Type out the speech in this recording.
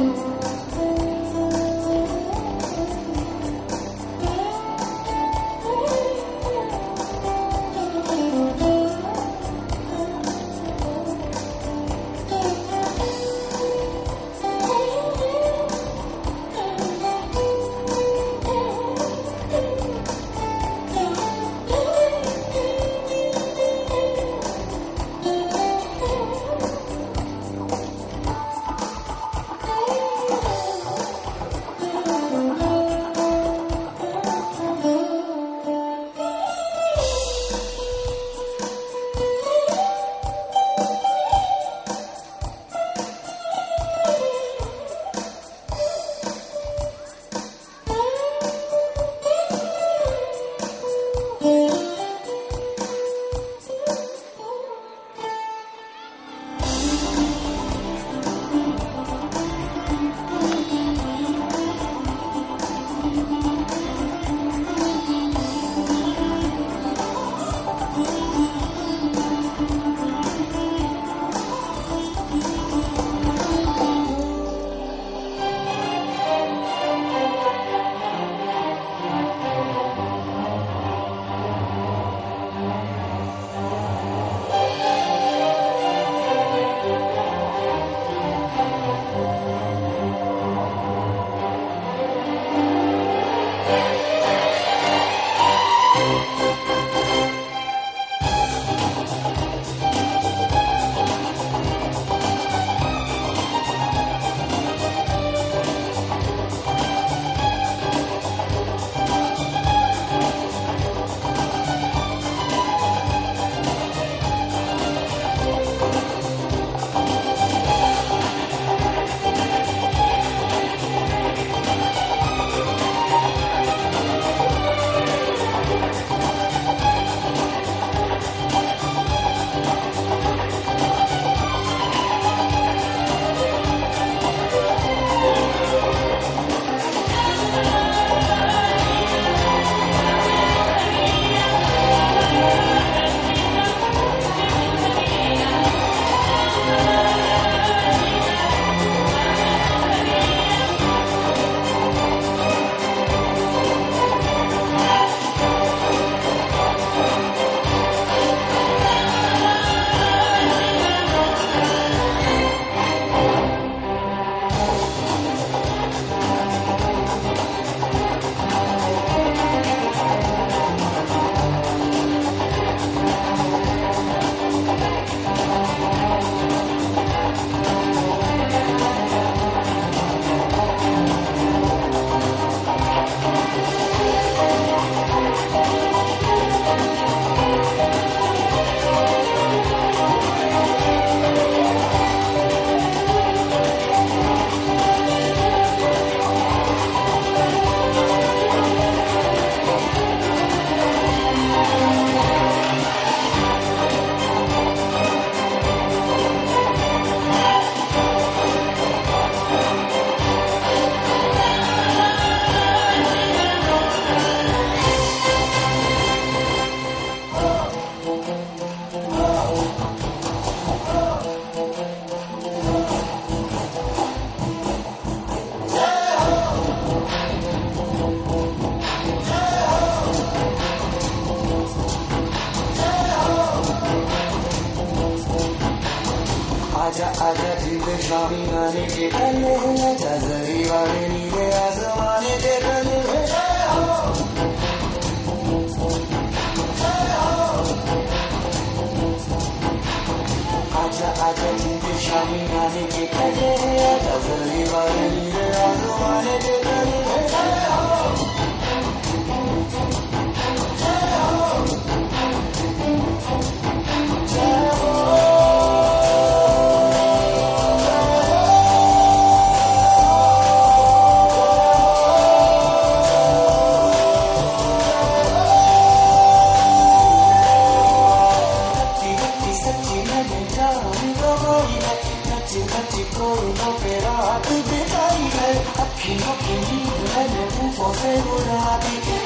Jesus. दीवाने के पल्ले है चादरी वाले नीले आसमाने के पल्ले आजा आजा ज़िंदगी शामी गाने के पल्ले है चादरी वाले नीले आसमाने के पल्ले Si no, que mi no hubo segura de